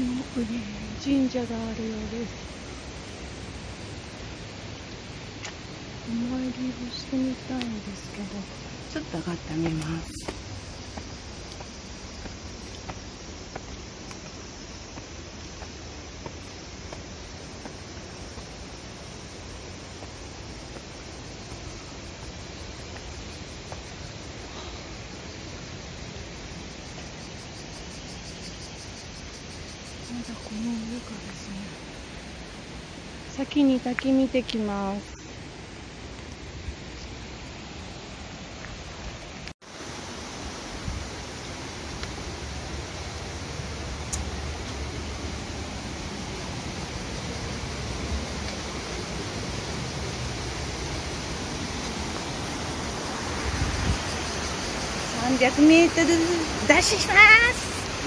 の奥に神社があるようです。お参りをしてみたいんですけど。ちょっと上がってみます。だこの上かですね先に滝見てきます300メートルダッシュします。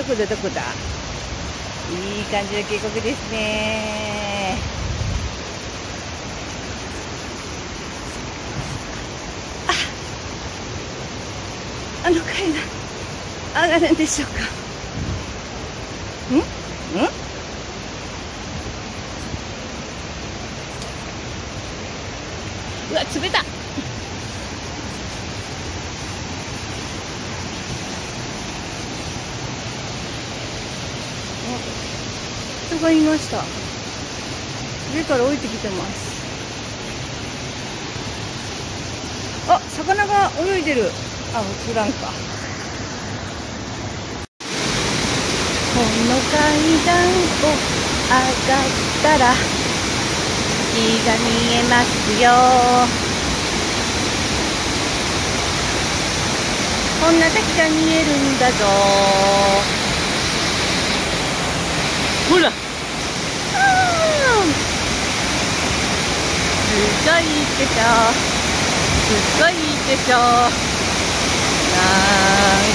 どこだどこだ。いい感じの渓谷ですね。ああの階段上がるんでしょうか。ん？ん？うわ冷たっ。がいました。上から降りてきてます。あ魚が泳いでる。あ映らんか。この階段を上がったら月が見えますよ。こんな滝が見えるんだぞ。ほらいいでしょすっごいでしょなん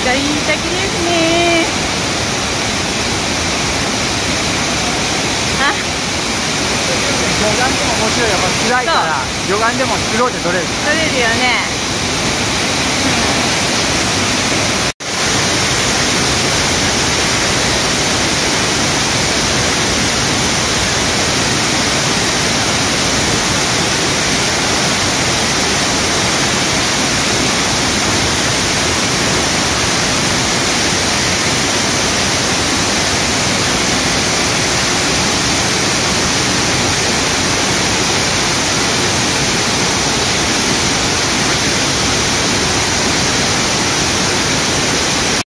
かいい滝ですねあ魚眼でも面白いよ。これ暗いから、魚眼でもスローで撮れる。撮れるよね